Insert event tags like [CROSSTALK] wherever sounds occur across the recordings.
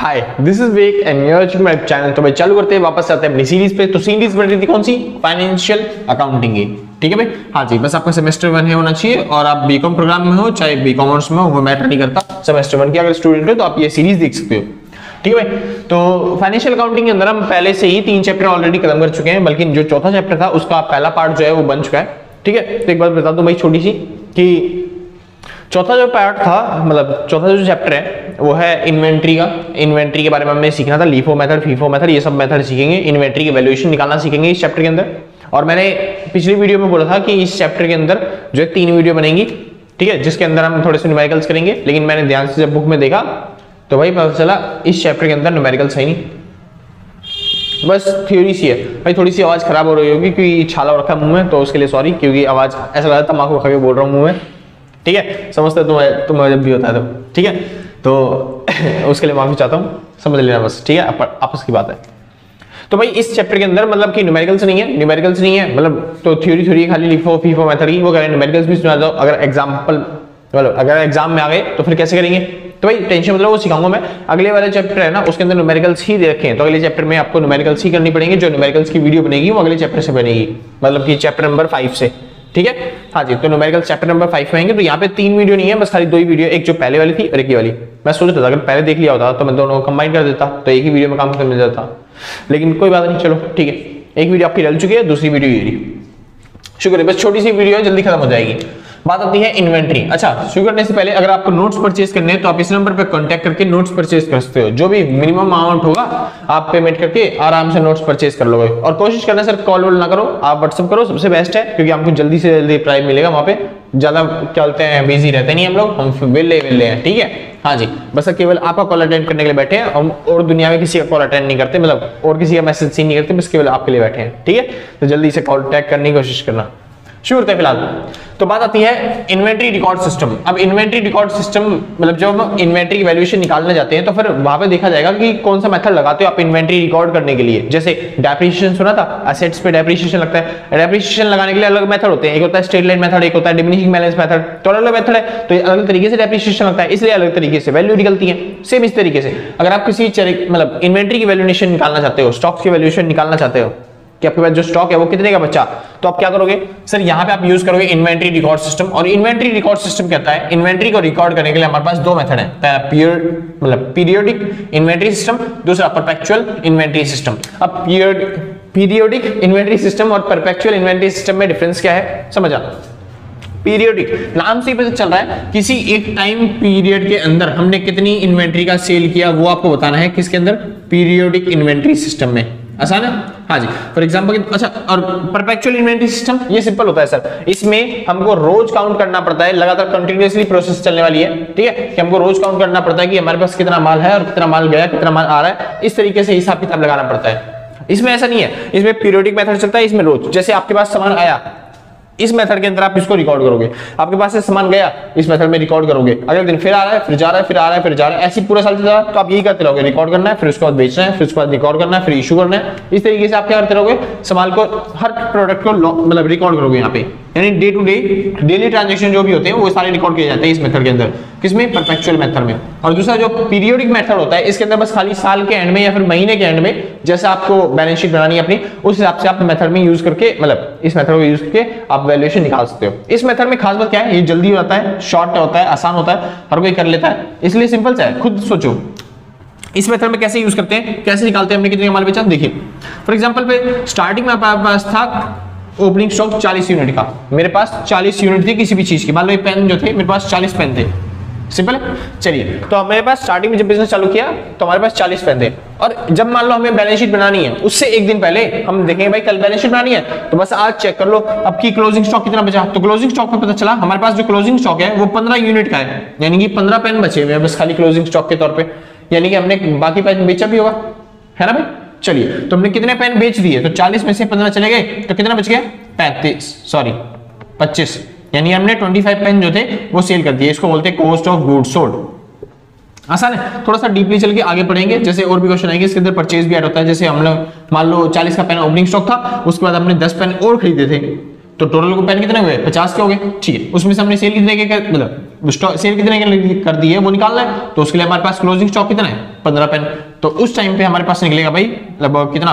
Hi this is wake and your channel तो भाई, चालू करते हैं, वापस आते हैं अपनी सीरीज़ पे। तो सीरीज़ बन रही थी कौन सी? फाइनेंशियल अकाउंटिंग की। ठीक है भाई? हाँ जी, बस आपका सेमेस्टर वन है, होना चाहिए। और आप बीकॉम प्रोग्राम में हो, चाहे बी कॉमर्स में हो, वो मैटर नहीं करता। सेमेस्टर वन की अगर स्टूडेंट हो तो आप ये सीरीज़ देख सकते हो। ठीक है भाई? तो फाइनेंशियल अकाउंटिंग के अंदर हम पहले से ही तीन चैप्टर ऑलरेडी खत्म कर चुके हैं, बल्कि जो चौथा चैप्टर था, उसका पहला पार्ट जो है, वो बन चुका है। ठीक है? तो एक बात बता दूँ भाई, छोटी सी, कि चौथा जो पार्ट था मतलब चौथा जो चैप्टर है, वो है इन्वेंट्री का। इन्वेंट्री के बारे में हमें सीखना था लीफो मेथड फीफो मेथड ये सब मेथड सीखेंगे। इन्वेंट्री की वैल्यूएशन निकालना सीखेंगे इस चैप्टर के अंदर। और मैंने पिछली वीडियो में बोला था कि इस चैप्टर के अंदर जो है तीन वीडियो बनेंगी। ठीक है? जिसके अंदर हम थोड़े से न्यूमेरिकल्स करेंगे, लेकिन मैंने ध्यान से जब बुक में देखा तो भाई पता चला, इस चैप्टर के अंदर न्यूमेरिकल्स है नहीं। बस थ्योरी सी है। भाई थोड़ी सी आवाज़ खराब हो रही होगी, क्योंकि छाला रखा मुँह में तो उसके लिए सॉरी क्योंकि आवाज़ ऐसा लगा तम्बाकू खा के बोल रहा हूँ मुँह में। ठीक है? समझते तुम तुम जब भी होता है तो ठीक है? तो [COUGHS] उसके लिए माफ़ी चाहता हूँ, समझ लेना बस, ठीक है? आपस की बात है। तो भाई, इस चैप्टर के अंदर मतलब कि न्यूमेरिकल्स नहीं है न्यूमेरिकल्स नहीं है मतलब तो थ्योरी थ्योरी खाली लिफो फीफो मेथड की वो करें न्यूमेरिकल्स भी सुना दो, अगर एग्ज़ाम्पल मतलब अगर एग्ज़ाम में आ गए तो फिर कैसे करेंगे? तो भाई टेंशन मतलब वो सिखाऊँगा मैं, अगले वाले चैप्टर है ना, उसके अंदर न्यूमेरिकल्स ही दे रखे हैं तो अगले चैप्टर में आपको न्यूमेरिकल्स ही करनी पड़ेंगे, जो न्यूमेरिकल्स की वीडियो बनेगी, वो अगले चैप्टर से बनेगी मतलब कि चैप्टर नंबर फाइव से। ठीक है? हाँ जी तो न्यूमेरिकल चैप्टर नंबर फाइव में आएँगे तो यहाँ पे तीन वीडियो नहीं है, बस खाली दो ही वीडियो एक जो पहले वाली थी और एक वाली। मैं सोच रहा था, अगर पहले देख लिया होता तो मैं दोनों कंबाइन कर देता तो एक ही वीडियो में काम कर मिल जाता। लेकिन कोई बात नहीं, चलो, ठीक है। एक वीडियो आपकी डल चुकी है, दूसरी वीडियो ये रही। शुक्रिया, बस छोटी सी वीडियो है, जल्दी खत्म हो जाएगी। बात आती है इन्वेंट्री। अच्छा शुरू करने से पहले अगर आपको नोट्स परचेज करने हैं तो आप इस नंबर पर कांटेक्ट करके नोट्स परचेज कर सकते हो। जो भी मिनिमम अमाउंट होगा, आप पेमेंट करके आराम से नोट्स परचेज कर लोगे। और कोशिश करना सर कॉल वॉल ना करो। आप व्हाट्सअप करो, सबसे बेस्ट है, क्योंकि आपको जल्दी से जल्दी प्राइस मिलेगा वहाँ पे। ज़्यादा बोलते हैं बिज़ी रहते नहीं हम लोग। हम वेले वेले हैं, ठीक है? हाँ जी, बस केवल आपका कॉल अटेंड करने के लिए बैठे हैं। हम और दुनिया में किसी का कॉल अटेंड नहीं करते मतलब और किसी का मैसेज सीन नहीं करते, बस केवल आपके लिए बैठे हैं, ठीक है? तो जल्दी से कॉल टैग करने की कोशिश करना। शुरू करते फ़िलहाल तो बात आती है इन्वेंट्री रिकॉर्ड सिस्टम अब इन्वेंट्री रिकॉर्ड सिस्टम मतलब जब हम इन्वेंट्री की वैल्यूएशन निकालने जाते हैं तो फिर वहाँ पे देखा जाएगा कि कौन सा मेथड लगाते हो आप इन्वेंट्री रिकॉर्ड करने के लिए। जैसे डेप्रिसिएशन सुना था? एसेट्स पे डेप्रिसिएशन लगता है। डेप्रिसिएशन लगाने के लिए अलग मेथड होते हैं। एक होता है स्ट्रेट लाइन मेथड एक होता है डिमिनिशिंग बैलेंस मेथड तो अलग मेथड है। तो अलग तरीके से डेप्रिसिएशन लगता है। इसलिए अलग तरीके से वैल्यू निकलती है। सेम इस तरीके से। अगर आप किसी मतलब इन्वेंट्री की वैल्यूएशन निकालना चाहते हो स्टॉक्स की वैल्यूएशन निकालना चाहते हो कि आपके पास जो स्टॉक है वो कितने का बच्चा तो आप क्या करोगे? सर, यहाँ पे आप यूज़ करोगे इन्वेंट्री रिकॉर्ड सिस्टम और इन्वेंट्री रिकॉर्ड सिस्टम कहता है इन्वेंट्री को रिकॉर्ड करने के लिए हमारे पास दो मेथड है। पहला मतलब पीरियोडिक इन्वेंट्री सिस्टम दूसरा परपेक्चुअल इन्वेंट्री सिस्टम अब पीरियोडिक इन्वेंट्री सिस्टम और परपेक्चुअल इन्वेंट्री सिस्टम में डिफरेंस क्या है? समझ आ पीरियोडिक नाम से पता चल रहा है, किसी एक टाइम पीरियड के अंदर हमने कितनी इन्वेंट्री का सेल किया, वो आपको बताना है किसके अंदर? पीरियोडिक इन्वेंट्री सिस्टम में। आसान है? हाँ जी। फॉर एग्ज़ाम्पल अच्छा और परपेक्चुअल इन्वेंट्री सिस्टम ये सिंपल होता है सर। इसमें हमको रोज काउंट करना पड़ता है, लगातार कंटिन्यूसली प्रोसेस चलने वाली है, ठीक है? कि हमको रोज काउंट करना पड़ता है कि हमारे पास कितना माल है और कितना माल गया, कितना माल आ रहा है। इस तरीके से हिसाब किताब लगाना पड़ता है। इसमें ऐसा नहीं है। इसमें पीरियोडिक मेथड चलता है, इसमें रोज। जैसे आपके पास सामान आया इस मेथड के अंदर आप इसको रिकॉर्ड करोगे। आपके पास से सामान गया, इस मेथड में रिकॉर्ड करोगे। अगले दिन फिर आ रहा है, फिर जा रहा है, फिर आ रहा है, फिर जा रहा है। ऐसी पूरा साल चलता है। तो आप यही करते रहोगे रिकॉर्ड करना है, फिर उसके बाद बेचना है, फिर उसके बाद रिकॉर्ड करना है, फिर इशू करना है। इस तरीके से आप क्या करते रहोगे, सामान को, हर प्रोडक्ट को मतलब रिकॉर्ड करोगे यहाँ पे। यानी day to day daily transaction जो भी होते हैं, वो सारे रिकॉर्ड किए जाते हैं इस मेथड के अंदर। किसमें? परफेक्चुअल मेथड में। और दूसरा जो पीरियोडिक मेथड होता है, इसके अंदर बस खाली साल के एंड में या फिर महीने के एंड में, जैसे आपको बैलेंस शीट बनानी है अपनी, उस हिसाब से आप मेथड में यूज़ करके मतलब इस मेथड को यूज़ करके आप वैल्यूएशन निकाल सकते हो। इस मेथड में खास बात क्या है? ये जल्दी होता है शॉर्ट होता है, आसान होता है, हर कोई कर लेता है। इसलिए सिंपल सा है, खुद सोचो। इस मेथड में कैसे यूज़ करते हैं? कैसे निकालते हैं? हमने कितने माल बेचा? देखिए फॉर एग्जांपल पे स्टार्टिंग में पास था ओपनिंग स्टॉक 40 यूनिट का। मेरे पास 40 यूनिट थी किसी भी चीज़ की। मान लो पेन जो थे, मेरे पास 40 पेन थे। सिंपल चलिए तो मेरे पास स्टार्टिंग में जब बिज़नेस चालू किया तो हमारे पास 40 पेन थे। और जब मान लो हमें बैलेंस शीट बनानी है, उससे एक दिन पहले हम देखेंगे, भाई, कल बैलेंस शीट बनानी है। तो बस आज चेक कर लो, अब की क्लोजिंग स्टॉक कितना बचा? तो क्लोजिंग स्टॉक में पता चला, हमारे पास जो क्लोजिंग स्टॉक है, वो पंद्रह यूनिट का है। यानी कि पंद्रह पेन बचे हुए बस खाली क्लोजिंग स्टॉक के तौर पर यानी कि हमने बाकी पेन बेचा भी होगा। है ना भाई? चलिए तो हमने कितने पेन बेच दिए? तो 40 में से 15 चले गए तो कितना बच गया? 35 सॉरी 25 यानी हमने 25 पेन जो थे, वो सेल कर दिए। इसको बोलते हैं कॉस्ट ऑफ़ गुड सोल्ड आसान है थोड़ा सा डीपली चल के आगे पढ़ेंगे जैसे और भी क्वेश्चन आएँगे, इसके अंदर परचेज भी ऐड होता है। जैसे हम लोग, मान लो 40 का पेन ओपनिंग स्टॉक था, उसके बाद हमने 10 पेन और खरीदे थे। तो टोटल को पेन कितने हुए? पचास के हो गए। ठीक है, उसमें से हमने सेल कितने के मतलब सेल कितने के कर दी है वो निकालना है। तो उसके लिए हमारे पास क्लोजिंग स्टॉक कितना है? पंद्रह पेन। तो उस टाइम पे हमारे पास निकलेगा भाई लगभग कितना?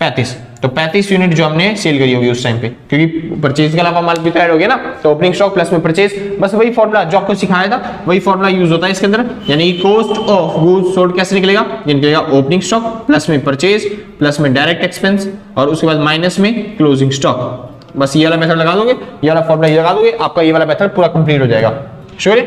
पैंतीस। तो 35 यूनिट जो हमने सेल करी होगी उस टाइम पे। क्योंकि परचेज के अलावा माल भी तो ऐड हो गया ना। तो ओपनिंग स्टॉक प्लस में परचेज बस वही फॉर्मुला जो आपको सिखाया था, वही फॉर्मुला यूज़ होता है इसके अंदर। यानी कॉस्ट ऑफ़ गुड्स सोल्ड कैसे निकलेगा? ये निकलेगा ओपनिंग स्टॉक प्लस में परचेज प्लस में डायरेक्ट एक्सपेंस और उसके बाद माइनस में क्लोजिंग स्टॉक बस ये वाला मेथड लगा दोगे, ये वाला फॉर्मुला ये लगा दोगे, आपका ये वाला मेथड पूरा कंप्लीट हो जाएगा। श्योर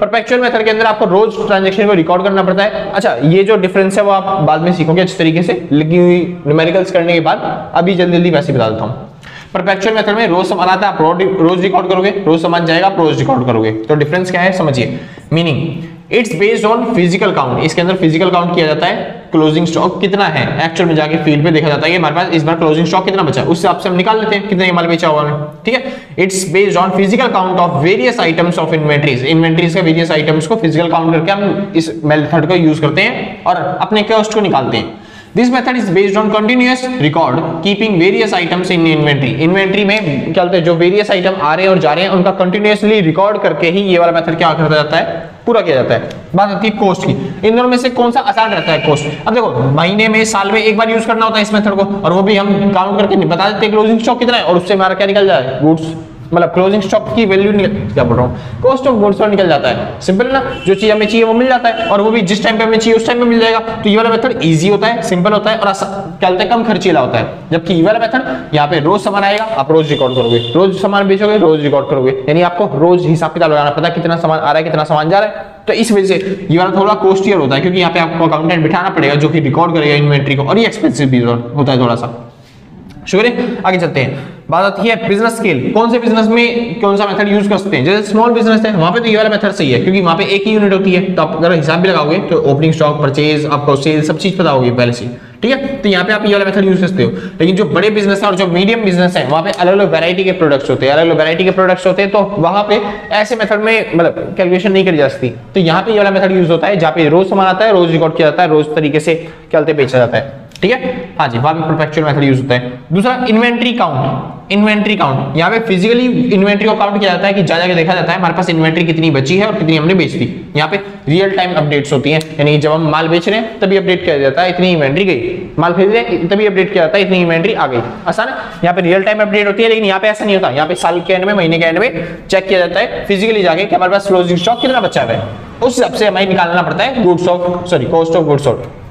परपेक्चुअल मेथड के अंदर आपको रोज ट्रांजेक्शन को रिकॉर्ड करना पड़ता है। अच्छा ये जो डिफरेंस है वो आप बाद में सीखोगे अच्छे तरीके से। लिखी हुई न्यूमेरिकल्स करने के बाद अभी जल्दी जल्दी वैसे बता देता हूँ। परपेक्चुअल मेथड में रोज समान आता है आप रोज रिकॉर्ड करोगे, रोज समान जाएगा, आप रोज रिकॉर्ड करोगे। तो डिफरेंस क्या है? समझिए। Meaning it's based on physical count इसके अंदर फ़िज़िकल काउंट किया जाता है क्लोजिंग स्टॉक कितना है? एक्चुअल में जाके फ़ील्ड पे देखा जाता है कि हमारे पास इस बार क्लोजिंग स्टॉक कितना बचा उससे आपसे हम निकाल लेते हैं कितने माल बेचा हुआ है। ठीक है? It's based on physical count of various items of inventories inventories का वेरियस आइटम्स को फ़िज़िकल काउंट करके हम इस मेथड का यूज़ करते हैं और अपने कॉस्ट को निकालते हैं। This method is based on continuous record keeping various items in inventory inventory में क्या होता है? जो वेरियस आइटम आ रहे हैं और जा रहे हैं, उनका कंटिन्यूअसली रिकॉर्ड करके ही ये वाला मेथड क्या करता जाता है? पूरा किया जाता है। बात आती है कोस्ट की। इन दोनों में से कौन सा आसान रहता है कोस्ट अब देखो, महीने में, साल में एक बार यूज़ करना होता है इस मेथड को, और वो भी हम काउंट करके बता देते हैं क्लोजिंग स्टॉक कितना है, और उससे हमारा क्या निकल जाए? गुड्स मतलब क्लोजिंग स्टॉक की वैल्यू क्या बोल रहा हूँ? कॉस्ट ऑफ़ गुड्स निकल जाता है। सिंपल ना? जो चीज़ हमें चाहिए वो मिल जाता है और वो भी जिस टाइम पे हमें चाहिए उस टाइम पे मिल जाएगा। तो ये वाला मेथड इजी होता है सिंपल होता है और क्या होता है? कम खर्चीला होता है। जबकि ये वाला मेथड यहाँ पे रोज सामान आएगा, आप रोज रिकॉर्ड करोगे। रोज सामान बेचोगे, रोज रिकॉर्ड करोगे। यानी आपको रोज हिसाब किताब लगाना, पता कितना सामान आ रहा है, कितना सामान जा रहा है? तो इस वजह से ये वाला थोड़ा कॉस्टियर होता है, क्योंकि यहाँ पे आपको अकाउंटेंट बिठाना पड़ेगा, जो कि रिकॉर्ड करेगा इन्वेंट्री को, और ये एक्सपेंसिव भी होता है थोड़ा सा शुक्रिया। आगे चलते हैं। बात आती है बिज़नेस स्केल कौन से बिज़नेस में कौन सा मेथड यूज़ कर सकते हैं? जैसे स्मॉल बिज़नेस है, वहाँ पे तो ये वाला मेथड सही है, क्योंकि वहाँ पे एक ही यूनिट होती है। तो आप अगर हिसाब भी लगाओगे तो ओपनिंग स्टॉक परचेज आपको सेल सब चीज़ पता होगी पहले से। ठीक है? तो यहाँ पे आप ये वाला मेथड यूज़ करते हो। लेकिन जो बड़े बिज़नेस है और जो मीडियम बिज़नेस है, वहाँ पे अलग अलग वैरायटी के प्रोडक्ट्स होते हैं। अलग अलग वैरायटी के प्रोडक्ट्स होते हैं तो वहाँ पे ऐसे मेथड में मतलब कैलकुलेशन नहीं करी जा सकती। तो यहाँ पे ये वाला मेथड यूज़ होता है, जहाँ पे रोज सामान आता है, रोज रिकॉर्ड किया जाता है, रोज तरीके से क्या बेचा जाता है। ठीक है? हाँ जी वहाँ पे परफेक्चुअल मेथड यूज़ होता है। दूसरा इन्वेंट्री काउंट इन्वेंट्री काउंट यहाँ पे फिजिकली इन्वेंट्री को काउंट किया जाता है कि जा जाके देखा जाता है हमारे पास इन्वेंट्री कितनी बची है और कितनी हमने बेच दी। यहाँ पे रियल टाइम अपडेट्स होती हैं। यानी जब हम माल बेच रहे हैं, तभी अपडेट किया जाता है, इतनी इन्वेंट्री गई। माल खरीद रहे हैं, तभी अपडेट किया जाता है, इतनी इन्वेंट्री आ गई। आसान है। यहाँ पे रियल टाइम अपडेट होती है, लेकिन यहाँ पे ऐसा नहीं होता। यहाँ पे साल के एंड में, महीने के एंड में चेक किया जाता है फिजिकली जाके हमारे पास क्लोजिंग स्टॉक कितना बचा है। उस हिसाब से हमें निकालना पड़ता है goods of sorry cost of goods of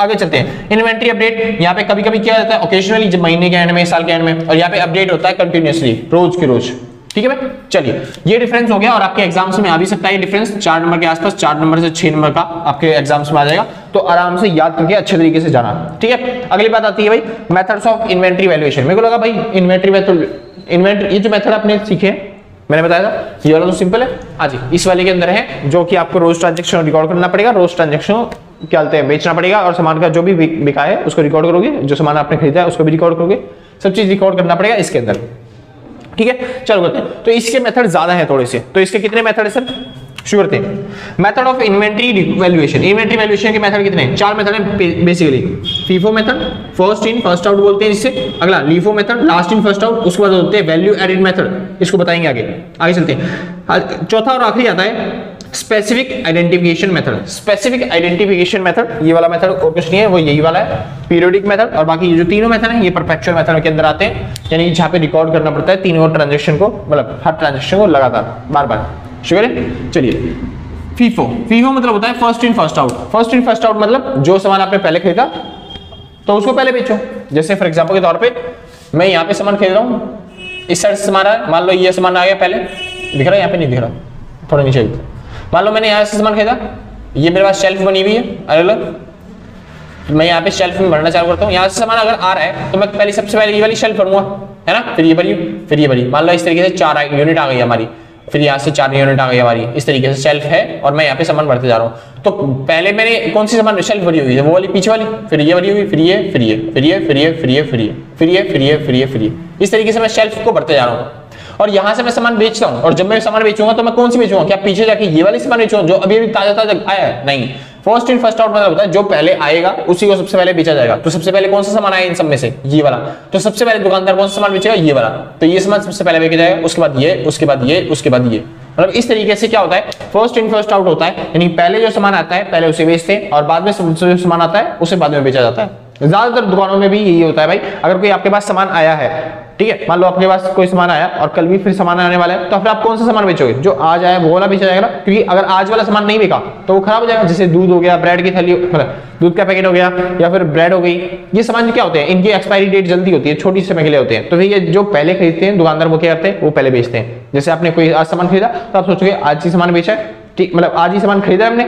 आगे चलते हैं। इन्वेंट्री अपडेट यहाँ पे कभी कभी किया जाता है ओकेजनली जब महीने के एंड में, साल के एंड में और यहाँ पे अपडेट होता है कंटिन्यूसली रोज के रोज। ठीक है भाई? चलिए, ये डिफरेंस हो गया और आपके एग्ज़ाम्स में आ भी सकता है ये डिफरेंस चार नंबर के आसपास, चार नंबर से छह नंबर का आपके एग्ज़ाम्स में आ जाएगा। तो आराम से याद करके अच्छे तरीके से जाना। ठीक है? अगली बात आती है भाई मेथड्स ऑफ़ इन्वेंट्री वैल्यूएशन मेरे को लगा भाई इन्वेंट्री मेथड इन्वेंट्री ये जो मेथड आपने सीखे मैंने बताया था, ये वाला तो सिंपल है। हाँ जी इस वाले के अंदर है, जो कि आपको रोज ट्रांजेक्शन रिकॉर्ड करना पड़ेगा, रोज ट्रांजेक्शन क्या हैं, बेचना पड़ेगा और सामान का जो भी बिका है, उसको रिकॉर्ड करोगे, जो सामान आपने खरीदा है, उसको भी रिकॉर्ड करोगे। सब चीज़ रिकॉर्ड करना पड़ेगा इसके अंदर। ठीक है? चलो करते हैं। तो इसके मेथड ज़्यादा है थोड़े से। तो इसके कितने मेथड है सर शुरू करते method of inventory valuation inventory valuation के मेथड कितने हैं? चार मेथड हैं basically FIFO method first in first out बोलते हैं जिससे अगला LIFO method last in first out उसके बाद होते हैं वैल्यू एडेड मेथड इसको बताएँगे आगे। आगे चलते हैं। चौथा और आखिरी आता है। Specific identification method specific identification method ये वाला मेथड और कुछ नहीं है, वो यही वाला है. पीरियोडिक मेथड और बाकी ये जो तीनों मेथड है, ये परफेक्चुअल मेथड के अंदर आते हैं. यानी जहाँ पे रिकॉर्ड करना पड़ता है, तीनों ट्रांजेक्शन को मतलब हर ट्रांजेक्शन को लगातार बार बार शुक्र है? चलिए. फीफो फीफो मतलब होता है first in first out first in first out मतलब जो सामान आपने पहले खरीदा तो उसको पहले बेचो. जैसे फॉर एग्ज़ाम्पल के तौर पर मैं यहाँ पे सामान खरीद रहा हूँ. इस साइड सामान आया, मान लो ये सामान आ गया पहले. दिख रहा है? यहाँ पे नहीं दिख रहा. थोड़ा नीचे मान लो मैंने यहाँ से सामान खरीदा। ये मेरे पास शेल्फ बनी हुई है। अलग अलग तो मैं यहाँ पे शेल्फ में भरना चालू करता हूँ। यहाँ से सामान अगर आ रहा है तो मैं पहले, सबसे पहले ये वाली शेल्फ भरूँगा। है ना? फिर ये भरी फिर ये भरी मान लो इस तरीके से चार यूनिट आ गई हमारी। फिर यहाँ से चार यूनिट आ गई हमारी। इस तरीके से शेल्फ है और मैं यहाँ पे सामान भरते जा रहा हूँ। तो पहले मैंने कौन सी सामान शेल्फ भरी हुई है वो वाली पीछे वाली। फिर ये भरी हुई, फिर ये फिर ये फिर ये फिर ये फिर ये फिर ये फिर ये फिर ये फिर ये फिर ये। इस तरीके से मैं शेल्फ को भरते जा रहा हूँ। और यहाँ से मैं सामान बेचता हूँ। और जब मैं सामान बेचूँगा तो मैं कौन सी बेचूँगा? क्या पीछे जाके ये वाली सामान बेचूँगा जो अभी अभी ताज़ा ताज़ा आया है? नहीं। फ़र्स्ट इन फ़र्स्ट आउट मतलब होता है, जो पहले आएगा, उसी को सबसे पहले बेचा जाएगा। तो सबसे पहले कौन सा सामान आएगा इन सब में से? ये वाला। तो सबसे पहले दुकानदार कौन सा सामान बेचेगा? ये वाला। तो ये सामान सबसे पहले बेचा जाएगा, उसके बाद ये, उसके बाद ये, उसके बाद ये। मतलब इस तरीके से क्या होता है? फ़र्स्ट इन फ़र्स्ट आउट होता है। यानी पहले जो सामान आता है, पहले उसे बेचते हैं और बाद में जो सामान आता है, उसे बाद में बेचा जाता है। ज़्यादातर दुकानों में भी यही होता है भाई। अगर कोई आपके पास सामान आया है ठीक है? मान लो आपके पास कोई सामान आया और कल भी फिर सामान आने वाला है तो फिर आप कौन सा सामान बेचोगे? जो आज आया, वो वाला बेचा जाएगा क्योंकि अगर आज वाला सामान नहीं बिका तो वो खराब हो जाएगा। जैसे दूध हो गया ब्रेड की थैली मतलब दूध का पैकेट हो गया, या फिर ब्रेड हो गई, ये सामान क्या होते हैं? इनकी एक्सपायरी डेट जल्दी होती है, छोटी समय के लिए होते हैं। तो फिर ये जो पहले खरीदते हैं, दुकानदार वो क्या करते हैं? वो पहले बेचते हैं। जैसे आपने कोई आज सामान खरीदा तो आप सोचोगे, आज ही सामान बेचा है। ठीक मतलब आज ही सामान खरीदा हमने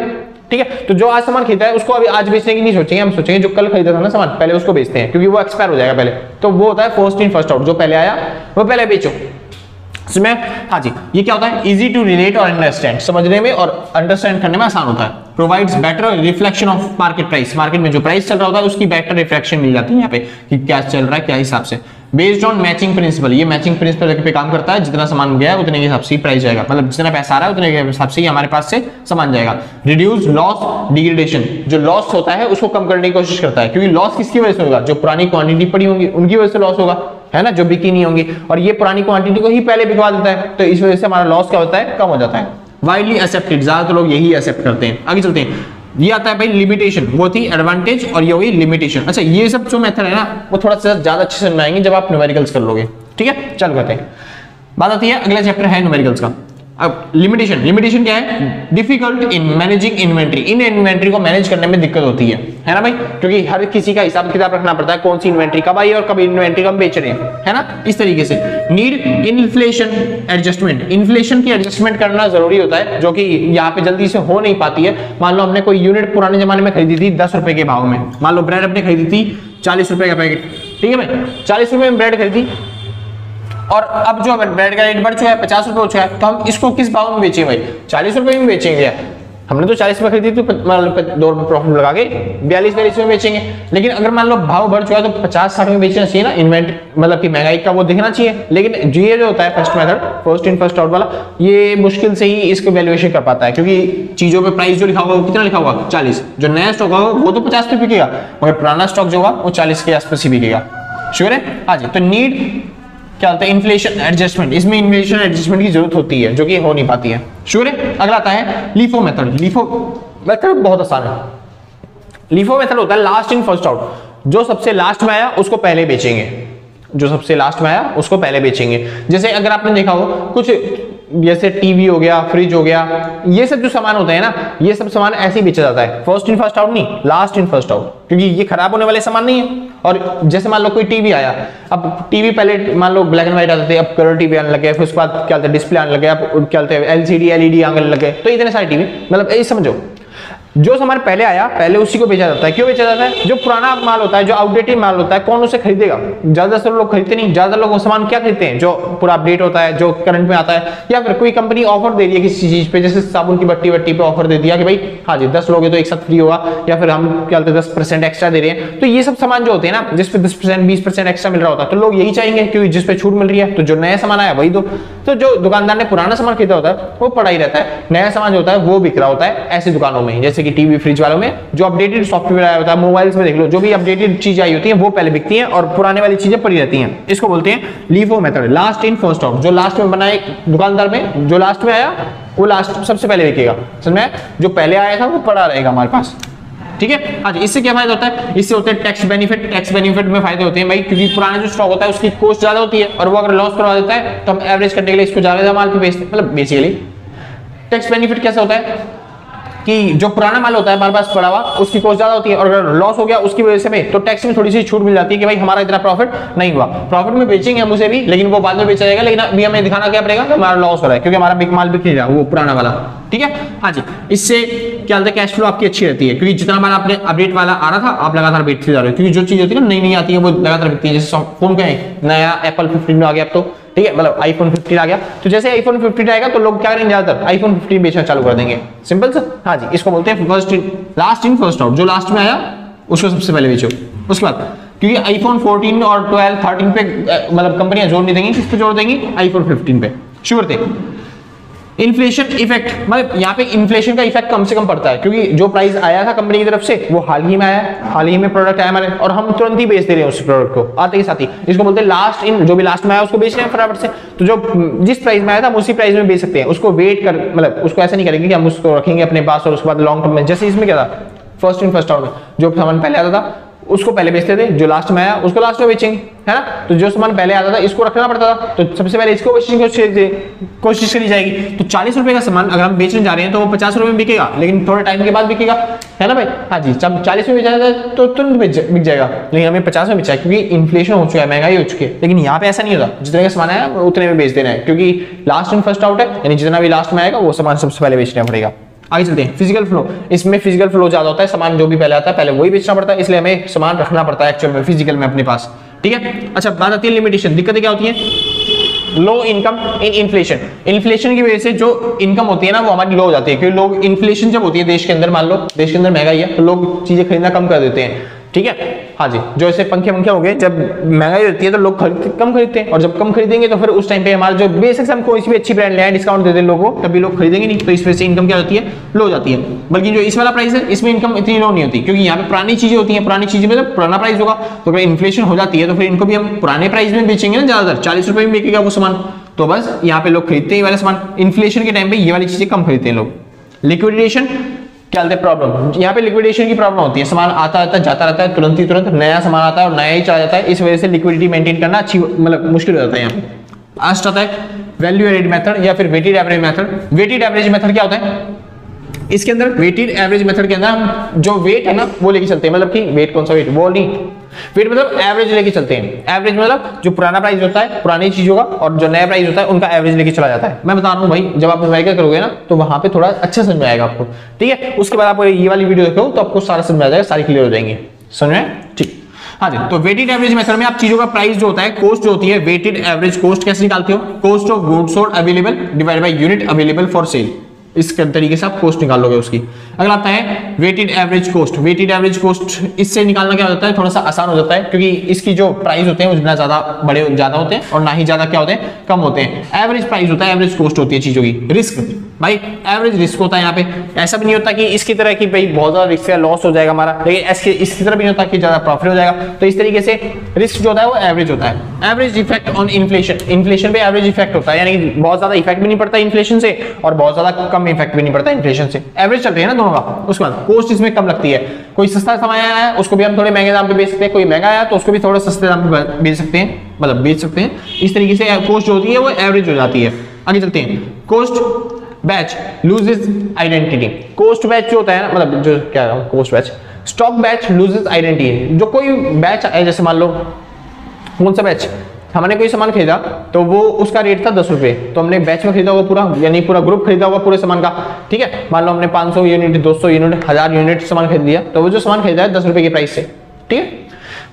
ठीक है? तो जो आज सामान खरीदा है, उसको अभी आज बेचने की नहीं सोचेंगे, हम सोचेंगे जो कल खरीदा था ना सामान, पहले उसको बेचते हैं, क्योंकि वो एक्सपायर हो जाएगा पहले। तो वो होता है फ़र्स्ट इन फ़र्स्ट आउट जो पहले आया, वो पहले बेचो। इसमें हाँ जी, ये क्या होता है? इजी टू रिलेट और अंडरस्टैंड समझने में और अंडरस्टैंड करने में आसान होता है। Provides better reflection of market price market में जो प्राइस चल रहा होता है, उसकी बेटर रिफ्लेक्शन मिल जाती है यहाँ पे, कि क्या चल रहा है, क्या हिसाब से। बेस्ड ऑन मैचिंग प्रिंसिपल ये मैचिंग प्रिंसिपल पे काम करता है, जितना सामान गया उतने के हिसाब से प्राइस जाएगा। मतलब जितना पैसा आ रहा है, उतने के हिसाब से हमारे पास से सामान जाएगा। रिड्यूस लॉस डिग्रेडेशन जो लॉस होता है, उसको कम करने की कोशिश करता है, क्योंकि लॉस किसकी वजह से होगा? जो पुरानी क्वांटिटी पड़ी होंगी, उनकी वजह से लॉस होगा। है ना? जो बिकी नहीं होंगी। और ये पुरानी क्वांटिटी को ही पहले बिकवा देता है। तो इस वजह से हमारा लॉस क्या होता है? कम हो जाता है। वाइडली एक्सेप्टेड ज़्यादातर लोग यही एक्सेप्ट करते हैं। आगे चलते हैं। ये आता है भाई लिमिटेशन वो थी एडवांटेज और ये हुई लिमिटेशन अच्छा ये सब जो मेथड है ना, वो थोड़ा सा ज़्यादा अच्छे से बनाएँगे जब आप न्यूमेरिकल्स कर लोगे। ठीक है? चल करते हैं। बात आती है अगला चैप्टर है न्यूमेरिकल्स का। अब लिमिटेशन लिमिटेशन क्या है? Difficult in managing inventory in inventory को मैनेज करने में दिक्कत होती है। है ना भाई? क्योंकि हर किसी का हिसाब किताब रखना पड़ता है कौन सी इन्वेंट्री कब आई और कब इन्वेंट्री कब बेच रहे हैं। है ना? इस तरीके से। नीड इन्फ्लेशन एडजस्टमेंट इन्फ्लेशन की एडजस्टमेंट करना ज़रूरी होता है जो कि यहाँ पे जल्दी से हो नहीं पाती है। मान लो हमने कोई यूनिट पुराने जमाने में खरीदी थी दस रुपए के भाव में। मान लो ब्रेड अपने खरीदी थी चालीस रुपए का पैकेट ठीक है भाई? चालीस रुपए में ब्रेड खरीदी। और अब जो ब्रेड का रेट बढ़ चुका है, पचास रुपए हो चुका है तो हम इसको किस भाव में बेचेंगे भाई? चालीस रुपए में बेचेंगे। हमने तो चालीस रुपए खरीदी तो मान लो दो रुपए प्रॉफिट लगा के बयालीस बयालीस में बेचेंगे। लेकिन अगर मान लो भाव बढ़ चुका है तो पचास, साठ में बेचना चाहिए ना। इन्वेंट मतलब कि महँगाई का वो दिखना चाहिए। लेकिन ये जो होता है first method first in first out वाला, ये मुश्किल से ही इसको वैल्यूएशन कर पाता है। क्योंकि चीज़ों पर प्राइस जो लिखा होगा वो कितना लिखा होगा चालीस। जो नया स्टॉक होगा, वो तो पचास पे बिकेगा, मगर पुराना स्टॉक जो होगा, वो चालीस के आसपास ही बिकेगा। श्योर है? हाँ जी तो नीड क्या होता है इन्फ्लेशन एडजस्टमेंट इसमें इन्फ्लेशन एडजस्टमेंट की ज़रूरत होती है, जो कि हो नहीं पाती है। श्योर है अगला आता है लीफो मेथड लीफो मेथड बहुत आसान है। लीफो मेथड होता है लास्ट इन फ़र्स्ट आउट जो सबसे लास्ट में आया, उसको पहले बेचेंगे। जो सबसे लास्ट में आया, उसको पहले बेचेंगे। जैसे अगर आपने देखा हो, कुछ जैसे टीवी हो गया फ्रिज हो गया, ये सब जो सामान होते हैं ना, ये सब सामान ऐसे ही बेचा जाता है। फ़र्स्ट इन फ़र्स्ट आउट नहीं लास्ट इन फ़र्स्ट आउट क्योंकि ये खराब होने वाले सामान नहीं है। और जैसे मान लो कोई टीवी आया, अब टीवी पहले मान लो ब्लैक एंड व्हाइट आते थे, अब कलर टीवी आने लगे, फिर उसके बाद क्या होता है डिस्प्ले आने लगे, अब क्या एलसीडी एलईडी आने लगे तो इतने सारे टीवी मतलब ये समझो जो सामान पहले आया, पहले उसी को बेचा जाता है। क्यों बेचा जाता है? जो पुराना माल होता है, जो आउटडेटेड माल होता है, कौन उसे खरीदेगा? ज़्यादा ज़्यादातर लोग खरीदते नहीं। ज़्यादा लोग वो सामान क्या खरीदते हैं? जो पूरा अपडेट होता है, जो करंट में आता है, या फिर कोई कंपनी ऑफ़र दे रही है किसी चीज़ पे, जैसे साबुन की बट्टी बट्टी पे ऑफ़र दे दिया कि भाई हाँ जी, दस लोग तो एक साथ फ्री होगा, या फिर हम क्या दस परसेंट एक्स्ट्रा दे रहे हैं। तो ये सब सामान जो होते हैं ना जिसपे दस परसेंट बीस परसेंट एक्स्ट्रा मिल रहा होता है तो लोग यही चाहेंगे क्योंकि जिसपे छूट मिल रही है तो जो नया सामान आया, वही दो। तो जो दुकानदार ने पुराना सामान खरीदा होता है, वो पड़ा ही रहता है। नया सामान जो होता है, वो बिक रहा होता है ऐसी दुकानों में जैसे कि टीवी फ्रिज वालों में, जो अपडेटेड सॉफ्टवेयर आया होता है मोबाइल्स में देख लो, जो भी अपडेटेड चीज़ आई होती है, वो पहले बिकती है और पुराने वाली चीज़ें पड़ी रहती हैं। इसको बोलते हैं LIFO method last in first out जो लास्ट में बनाए दुकानदार में, जो लास्ट में आया, वो लास्ट सबसे पहले बिकेगा। समझ में जो पहले आया था, वो पड़ा रहेगा हमारे पास। ठीक है? हाँ इससे क्या फ़ायदा होता है? इससे होते हैं टैक्स बेनिफिट टैक्स बेनिफिट में फ़ायदे होते हैं भाई, क्योंकि पुराना जो स्टॉक होता है, उसकी कॉस्ट ज़्यादा होती है और वो अगर लॉस करवा देता है तो हम एवरेज करने के लिए इसको ज़्यादा माल पे बेचते मतलब बेसिकली टैक्स बेनिफिट कैसे होता है? कि जो पुराना माल होता है, हमारे पास पड़ा हुआ, उसकी कॉस्ट ज़्यादा होती है और अगर लॉस हो गया, उसकी वजह से में तो टैक्स में थोड़ी सी छूट मिल जाती है कि भाई हमारा इतना प्रॉफिट नहीं हुआ। प्रॉफिट में बेचेंगे हम उसे भी, लेकिन वो बाद में बेचा जाएगा, लेकिन अभी हमें दिखाना क्या पड़ेगा हमारा लॉस हो रहा है, क्योंकि हमारा बिक माल बिक नहीं रहा, वो पुराना वाला। ठीक है? हाँ जी। इससे क्या होता है कैश फ्लो आपकी अच्छी रहती है, क्योंकि जितना माल आपने अपडेट वाला आ रहा था, आप लगातार बेचते जा रहे हो, क्योंकि जो चीज़ होती है ना नई नई आती है, वो लगातार बिकती है, जैसे फ़ोन का नया एप्पल फिफ्टीन में आ गया अब तो। ठीक है? मतलब आईफोन 15 आ गया। तो जैसे आईफोन 15 आएगा तो लोग क्या करेंगे ज़्यादातर? आईफोन 15 बेचना चालू कर देंगे। सिंपल सर हाँ जी, इसको बोलते हैं first in last in first out जो लास्ट में आया, उसको सबसे पहले बेचो। उसके बाद, क्योंकि आईफोन 14 और 12 13 पे मतलब कंपनियाँ ज़ोर नहीं देंगी, किस पे ज़ोर देंगी? आईफोन 15 पे। श्योर थे इन्फ्लेशन इफ़ेक्ट मतलब यहाँ पे इन्फ्लेशन का इफ़ेक्ट कम से कम पड़ता है, क्योंकि जो प्राइस आया था कंपनी की तरफ़ से, वो हाल ही में आया, हाल ही में प्रोडक्ट आया हमारे, और हम तुरंत ही बेच दे रहे हैं उस प्रोडक्ट को, आते ही साथ ही इसको बोलते हैं लास्ट इन जो भी लास्ट में आया, उसको बेच रहे हैं फटाफट से। तो जो, जिस प्राइस में आया था, हम उसी प्राइस में बेच सकते हैं। उसको वेट कर मतलब उसको ऐसा नहीं करेंगे कि हम उसको रखेंगे अपने पास और उसके बाद लॉन्ग टर्म में, जैसे इसमें क्या था? फ़र्स्ट इन फ़र्स्ट आउट में, जो सामान पहले आता था उसको पहले बेचते थे, जो लास्ट में आया, उसको लास्ट में बेचेंगे, है ना? तो जो सामान पहले आता था, इसको रखना पड़ता था। तो सबसे पहले इसको कोशिश करी जाएगी। तो चालीस रुपए का सामान अगर हम बेचने जा रहे हैं तो वो पचास रुपए में बिकेगा, लेकिन थोड़े टाइम के बाद बिकेगा, है ना भाई? हाँ जी, जब चालीस में बेचा जाए तो तुरंत बिक जाएगा। लेकिन हमें पचास में बेचा क्योंकि इन्फ्लेशन हो चुका है, महँगाई हो चुकी है। लेकिन यहाँ पे ऐसा नहीं होता। जितने का सामान आया, उतने में बेच देना है, क्योंकि लास्ट एंड फ़र्स्ट आउट है, यानी जितना भी लास्ट में आएगा, वो सामान सबसे पहले बेचना पड़ेगा। आगे चलते हैं। फ़िज़िकल फ्लो इसमें फ़िज़िकल फ्लो ज़्यादा होता है, सामान जो भी पहले आता है, पहले वही बेचना पड़ता है, इसलिए हमें सामान रखना पड़ता है एक्चुअल में फ़िज़िकल में अपने पास। ठीक है? अच्छा बात आती है लिमिटेशन दिक्कतें क्या होती है? Low income in inflation inflation की वजह से जो इनकम होती है ना, वो हमारी लो हो जाती है, क्योंकि लोग इन्फ्लेशन जब होती है देश के अंदर, मान लो, देश के अंदर महँगाई है तो लोग चीज़ें खरीदना कम कर देते हैं। ठीक है? हाँ जी। जो ऐसे पंखे पंखे हो गए, जब महँगाई होती है तो लोग खरीद, कम खरीदते हैं। और जब कम खरीदेंगे तो फिर उस टाइम पे हमारा जो बेसिक हम कोई भी अच्छी ब्रांड ले डिस्काउंट देते हैं लोगों को, तभी लोग खरीदेंगे नहीं। तो इस वजह से इनकम क्या होती है? लो जाती है। बल्कि जो इस वाला प्राइस है, इसमें इनकम इतनी लो नहीं होती। क्योंकि यहाँ पे पुरानी चीज़ें होती है। पुरानी चीज़ें मतलब पुराना प्राइस होगा। तो अगर इन्फ्लेशन हो जाती है तो फिर इनको भी हम पुराने प्राइस में बेचेंगे ना ज़्यादातर। चालीस रुपए में बिकेगा वो सामान। तो बस यहाँ पे लोग खरीदते हैं वाला सामान। इन्फ्लेशन के टाइम पे ये वाली चीज़ें कम खरीदते हैं लोग। लिक्विडेशन क्या होते हैं प्रॉब्लम यहाँ पे लिक्विडेशन की प्रॉब्लम होती है। सामान आता रहता है जाता रहता है, तुरंत ही, तुरंत नया सामान आता है और नया ही चला जाता है। इस वजह से लिक्विडिटी मेंटेन करना अच्छी मतलब मुश्किल हो जाता है यहाँ पे। लास्ट आता है वैल्यू एडेड मेथड या फिर weighted average method weighted average method क्या होता है? इसके अंदर वेटेड एवरेज मेथड के अंदर हम जो वेट है ना, वो लेके चलते हैं। मतलब कि वेट कौन सा वेट वो नहीं वेट मतलब एवरेज लेके चलते हैं। एवरेज मतलब जो पुराना प्राइस होता है, पुरानी चीज़ों का और जो नया प्राइस होता है, उनका एवरेज लेके चला जाता है। मैं बता रहा हूँ भाई, जब आप अमेरिका करोगे ना तो वहाँ पे थोड़ा अच्छा समझ में आएगा आपको। ठीक है? उसके बाद आप ये वाली वीडियो देखो तो आपको सारा समझ आ जाएगा, सारी क्लियर हो जाएँगे। समझ में ठीक। हाँ जी तो वेटेड एवरेज मेथड में आप चीज़ों का प्राइस जो होता है कॉस्ट जो होती है वेटेड एवरेज कॉस्ट कैसे निकालते हो? Cost of goods sold available divide by unit available for sale इस तरीके से आप कोस्ट निकालोगे उसकी। अगला आता है weighted average cost weighted average cost इससे निकालना क्या होता है? थोड़ा सा आसान हो जाता है, क्योंकि इसकी जो प्राइस होते हैं वो जितना ज़्यादा बड़े ज़्यादा होते हैं और ना ही ज़्यादा क्या होते हैं? कम होते हैं। एवरेज प्राइस होता है एवरेज कोस्ट होती है चीज़ों की। रिस्क भाई एवरेज रिस्क होता है यहाँ पे। ऐसा भी नहीं होता कि इसकी तरह की भाई बहुत ज़्यादा रिस्क लॉस हो जाएगा हमारा, लेकिन इसके तरह भी नहीं होता कि ज़्यादा प्रॉफिट हो जाएगा। तो इस तरीके से रिस्क जो होता है वो एवरेज होता है। Average effect on inflation inflation पे एवरेज इफ़ेक्ट होता है। यानी बहुत ज़्यादा इफ़ेक्ट भी नहीं पड़ता इन्फ्लेशन से और बहुत ज़्यादा कम इफ़ेक्ट भी नहीं पड़ता इन्फ्लेशन से। एवरेज चलते हैं ना दोनों का। उसके बाद कोस्ट इसमें कम लगती है। कोई सस्ता सामान आया है, उसको भी हम थोड़े महँगे दाम पे बेच सकते हैं। कोई महँगा आया तो उसको भी थोड़े सस्ते दाम पे बेच सकते हैं। मतलब बेच सकते हैं। इस तरीके से कोस्ट जो होती है वो एवरेज हो जाती है। आगे चलते हैं। Cost batch loses identity cost batch जो होता है ना मतलब जो क्या cost batch stock batch loses identity जो कोई बैच है जैसे मान लो, कौन सा बैच हमने कोई सामान खरीदा तो वो उसका रेट था दस रुपए. तो हमने बैच में खरीदा होगा पूरा, यानी पूरा ग्रुप खरीदा होगा पूरे सामान का. ठीक है? मान लो हमने 500 यूनिट 200 यूनिट हज़ार यूनिट सामान खरीद लिया तो वो जो सामान खरीदा है दस रुपए की प्राइस से. ठीक है?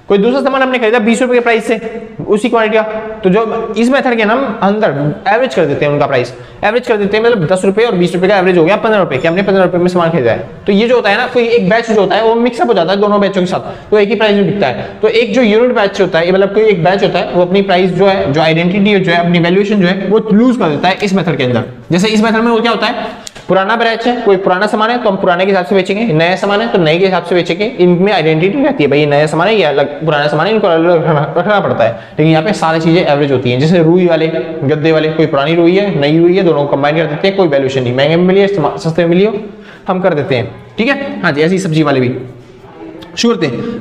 कोई दूसरा सामान हमने खरीदा, बीस रुपए के प्राइस से, उसी क्वालिटी का। तो जो इस मेथड के नाम अंदर एवरेज कर देते हैं उनका प्राइस एवरेज कर देते हैं मतलब दस रुपए और बीस रुपए का एवरेज हो गया, पंद्रह रुपए के हमने पंद्रह रुपए में सामान खरीदा है। तो ये जो होता है ना, कोई एक बैच जो होता है, वो मिक्सअप हो जाता है दोनों बैचों के साथ तो एक ही प्राइस में बिकता है। तो एक जो यूनिट बैच होता है मतलब कोई एक बैच होता है, वो अपनी प्राइस जो है, जो आइडेंटिटी जो है, अपनी वैल्यूएशन जो है, वो लूज कर देता है इस मेथड के अंदर। जैसे इस मेथड में वो क्या होता है? पुराना ब्रैच है, कोई पुराना सामान है तो हम पुराने के हिसाब से बेचेंगे। नया सामान है तो नए के हिसाब से बेचेंगे। इनमें आइडेंटिटी रहती है भाई नया सामान है या अलग पुराना सामान है, इनको अलग रखना पड़ता है। लेकिन यहाँ पे सारी चीज़ें एवरेज होती है। जैसे रुई वाले, गद्दे वाले, कोई पुरानी रुई है, नई रुई है, दोनों को कंबाइन कर देते हैं, कोई वैल्यूशन नहीं। महँगे में मिली सस्ते में मिली हो, हम कर देते हैं। ठीक है? हाँ जी, ऐसी सब्ज़ी वाले भी। शुरू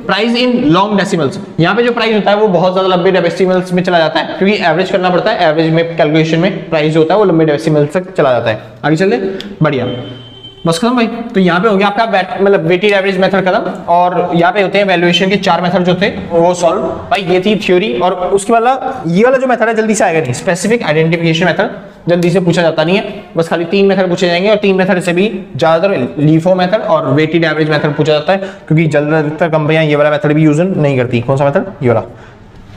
प्राइस इन लॉन्ग डेसिमल्स यहाँ पे जो प्राइस होता है, वो बहुत ज़्यादा लंबे डेसिमल्स में चला जाता है, क्योंकि एवरेज करना पड़ता है एवरेज में कैलकुलेशन में प्राइस होता है, वो लंबे डेसिमल्स तक चला जाता है। आगे चलते बढ़िया। बस खत्म भाई। तो यहाँ पे हो गया आपका मतलब वेटेड एवरेज मेथड खत्म। और यहाँ पे होते हैं वैल्यूएशन के चार मेथड जो थे वो सॉल्व भाई, ये थी थ्योरी और उसके वाला ये वाला जो मेथड है, जल्दी से आएगा नहीं। स्पेसिफिक आइडेंटिफिकेशन मेथड जल्दी से पूछा जाता नहीं है। बस खाली तीन मेथड पूछे जाएँगे और तीन मेथड से भी ज़्यादातर लीफो मेथड और वेटेड एवरेज मेथड पूछा जाता है, क्योंकि ज़्यादातर कंपनियाँ ये वाला मेथड भी यूज़ नहीं करती। कौन सा मेथड? ये वाला।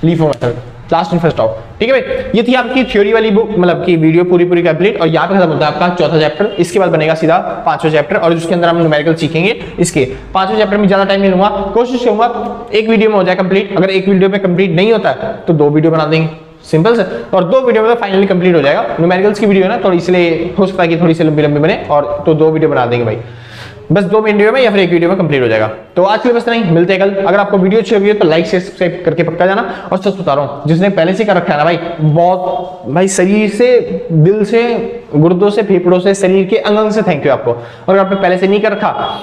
LIFO method. Last and first out ठीक है भाई? ये थी आपकी थ्योरी वाली बुक मतलब की वीडियो पूरी पूरी कंप्लीट और यहाँ पे खत्म होता है आपका चौथा चैप्टर इसके बाद बनेगा सीधा पांचवा चैप्टर और जिसके अंदर हम न्यूमेरिकल सीखेंगे इसके। पाँचवें चैप्टर में ज़्यादा टाइम नहीं लूँगा। कोशिश करूँगा एक वीडियो में हो जाए कंप्लीट अगर एक वीडियो में कंप्लीट नहीं होता है तो दो वीडियो बना देंगे। सिंपल से। और दो वीडियो में फाइनली कंप्लीट हो जाएगा। न्यूमेरिकल्स की वीडियो है ना, थोड़ी इसलिए हो सकता है कि थोड़ी सी लंबी लंबी बने, और तो दो वीडियो बना देंगे भाई। बस दो वीडियो में या फिर एक वीडियो में कंप्लीट हो जाएगा। तो आज के लिए बस नहीं मिलते हैं कल। अगर आपको वीडियो अच्छी लगी तो लाइक शेयर सब्सक्राइब करके पक्का जाना। और सच बता रहा हूँ, जिसने पहले से कर रखा है ना भाई, बहुत भाई शरीर से, दिल से, गुर्दों से, फेफड़ों से, शरीर के अंग से थैंक यू आपको। और अगर आपने पहले से नहीं कर रखा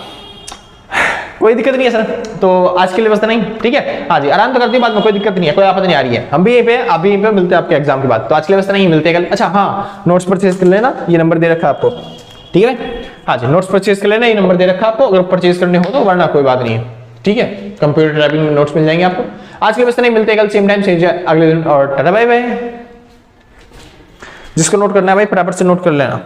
कोई दिक्कत नहीं है सर। तो आज के लिए बस नहीं ठीक है? हाँ जी, आराम तो करती हूँ बाद में, कोई दिक्कत नहीं है, कोई आपत्ति नहीं आ रही है। हम भी यहीं पे आप भी यहीं पे मिलते हैं आपके एग्ज़ाम के बाद। तो आज के लिए बस नहीं मिलते कल। अच्छा हाँ नोट्स परचेज कर लेना, ये नंबर दे रखा आपको। ठीक है? हाँ जी नोट्स परचेज कर लेना, ये नंबर दे रखा आपको। अगर परचेज करने हो तो वरना कोई बात नहीं है। ठीक है? कंप्यूटर टाइपिंग में नोट्स मिल जाएँगे आपको। आज के बस नहीं मिलते कल सेम टाइम से अगले दिन, और टाटा बाय बाय जिसको नोट करना है भाई, फटाफट से नोट कर लेना।